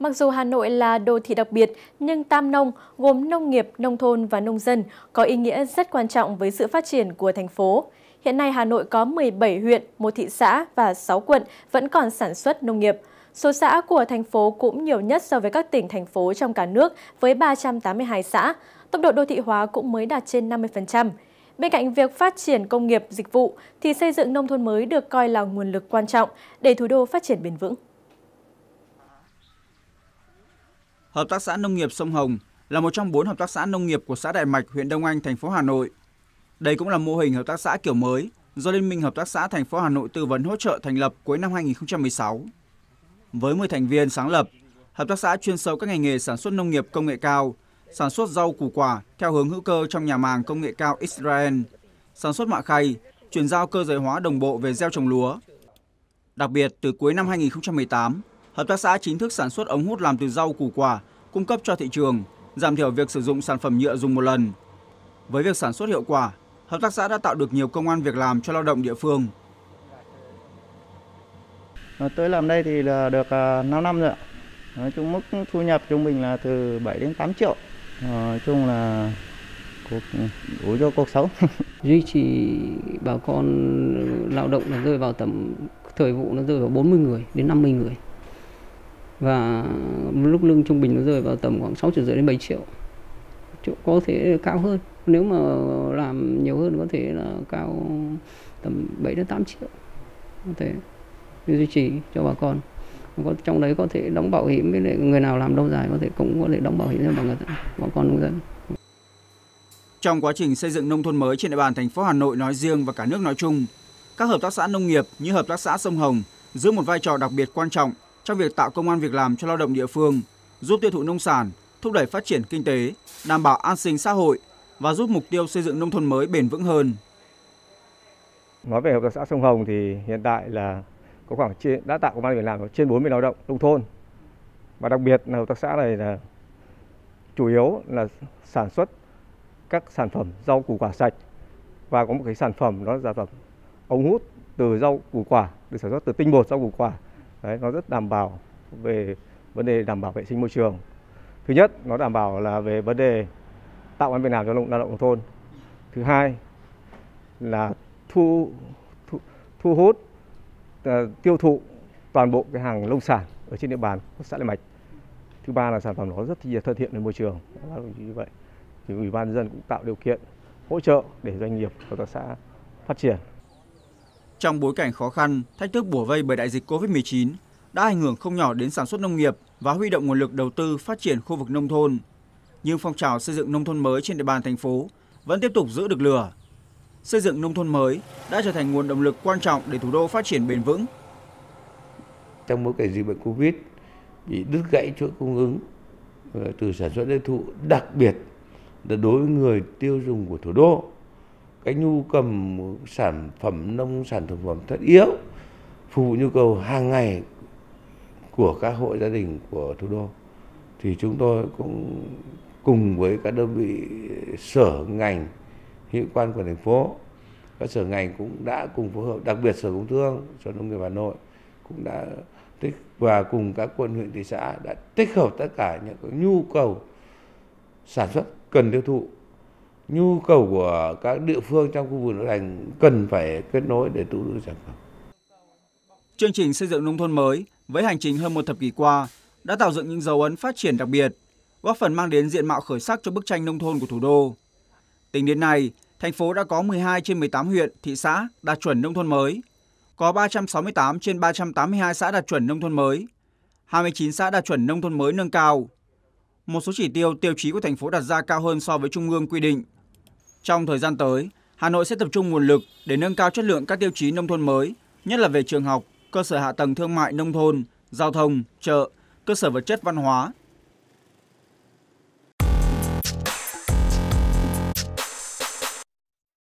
Mặc dù Hà Nội là đô thị đặc biệt, nhưng Tam Nông gồm nông nghiệp, nông thôn và nông dân có ý nghĩa rất quan trọng với sự phát triển của thành phố. Hiện nay Hà Nội có 17 huyện, một thị xã và 6 quận vẫn còn sản xuất nông nghiệp. Số xã của thành phố cũng nhiều nhất so với các tỉnh thành phố trong cả nước với 382 xã. Tốc độ đô thị hóa cũng mới đạt trên 50%. Bên cạnh việc phát triển công nghiệp, dịch vụ, thì xây dựng nông thôn mới được coi là nguồn lực quan trọng để thủ đô phát triển bền vững. Hợp tác xã Nông nghiệp Sông Hồng là một trong bốn hợp tác xã nông nghiệp của xã Đại Mạch, huyện Đông Anh, thành phố Hà Nội. Đây cũng là mô hình hợp tác xã kiểu mới do Liên minh Hợp tác xã thành phố Hà Nội tư vấn hỗ trợ thành lập cuối năm 2016. Với 10 thành viên sáng lập, hợp tác xã chuyên sâu các ngành nghề sản xuất nông nghiệp công nghệ cao, sản xuất rau củ quả theo hướng hữu cơ trong nhà màng công nghệ cao Israel, sản xuất mạ khay, chuyển giao cơ giới hóa đồng bộ về gieo trồng lúa. Đặc biệt, từ cuối năm 2018, hợp tác xã chính thức sản xuất ống hút làm từ rau củ quả, cung cấp cho thị trường, giảm thiểu việc sử dụng sản phẩm nhựa dùng một lần. Với việc sản xuất hiệu quả, hợp tác xã đã tạo được nhiều công an việc làm cho lao động địa phương. Ờ, tôi làm đây thì là được 5 à, năm rồi. Nói chung mức thu nhập trung bình là từ 7 đến 8 triệu. Nói chung là cuộc đủ cho cuộc sống. Duy trì bà con lao động là rơi vào tầm thời vụ nó rơi vào 40 người đến 50 người. Và lúc lương trung bình nó rơi vào tầm khoảng 6 triệu rưỡi đến 7 triệu. Chỗ có thể cao hơn. Nếu mà làm nhiều hơn có thể là cao tầm 7 đến 8 triệu. Có thể duy trì cho bà con có trong đấy có thể đóng bảo hiểm với người nào làm lâu dài có thể cũng có thể đóng bảo hiểm cho bà, người, bà con nông dân. Trong quá trình xây dựng nông thôn mới trên địa bàn thành phố Hà Nội nói riêng và cả nước nói chung, các hợp tác xã nông nghiệp như hợp tác xã Sông Hồng giữ một vai trò đặc biệt quan trọng trong việc tạo công an việc làm cho lao động địa phương, giúp tiêu thụ nông sản, thúc đẩy phát triển kinh tế, đảm bảo an sinh xã hội và giúp mục tiêu xây dựng nông thôn mới bền vững hơn. Nói về hợp tác xã Sông Hồng thì hiện tại là có khoảng trên, đã tạo công an việc làm trên 40 lao động nông thôn và đặc biệt là hợp tác xã này là chủ yếu là sản xuất các sản phẩm rau củ quả sạch và có một cái sản phẩm đó là sản phẩm ống hút từ rau củ quả được sản xuất từ tinh bột rau củ quả đấy nó rất đảm bảo về vấn đề đảm bảo vệ sinh môi trường thứ nhất nó đảm bảo là về vấn đề tạo công việc làm cho lao động nông thôn thứ hai là thu thu, thu hút uh, tiêu thụ toàn bộ cái hàng nông sản ở trên địa bàn của xã Lê Mạch. Thứ ba là sản phẩm nó rất thân thiện với môi trường. Như vậy thì ủy ban dân cũng tạo điều kiện hỗ trợ để doanh nghiệp hợp tác xã phát triển. Trong bối cảnh khó khăn, thách thức bủa vây bởi đại dịch Covid-19 đã ảnh hưởng không nhỏ đến sản xuất nông nghiệp và huy động nguồn lực đầu tư phát triển khu vực nông thôn. Nhưng phong trào xây dựng nông thôn mới trên địa bàn thành phố vẫn tiếp tục giữ được lửa xây dựng nông thôn mới đã trở thành nguồn động lực quan trọng để thủ đô phát triển bền vững. Trong bối cảnh dịch bệnh Covid bị đứt gãy chuỗi cung ứng ờ, từ sản xuất đến thụ, đặc biệt là đối với người tiêu dùng của thủ đô, cái nhu cầu sản phẩm nông sản thực phẩm thiết yếu, phục vụ nhu cầu hàng ngày của các hộ gia đình của thủ đô. Thì chúng tôi cũng cùng với các đơn vị sở ngành, hữu quan của thành phố, các sở ngành cũng đã cùng phối hợp, đặc biệt sở công thương, sở nông nghiệp hà nội cũng đã tích, và cùng các quận, huyện, thị xã đã tích hợp tất cả những nhu cầu sản xuất cần tiêu thụ nhu cầu của các địa phương trong khu vực nội thành cần phải kết nối để thu được sản phẩm. Chương trình xây dựng nông thôn mới với hành trình hơn một thập kỷ qua đã tạo dựng những dấu ấn phát triển đặc biệt, góp phần mang đến diện mạo khởi sắc cho bức tranh nông thôn của thủ đô. Tính đến nay, thành phố đã có 12 trên 18 huyện, thị xã đạt chuẩn nông thôn mới, có 368 trên 382 xã đạt chuẩn nông thôn mới, 29 xã đạt chuẩn nông thôn mới nâng cao. Một số chỉ tiêu tiêu chí của thành phố đặt ra cao hơn so với trung ương quy định. Trong thời gian tới, Hà Nội sẽ tập trung nguồn lực để nâng cao chất lượng các tiêu chí nông thôn mới, nhất là về trường học, cơ sở hạ tầng thương mại nông thôn, giao thông, chợ, cơ sở vật chất văn hóa,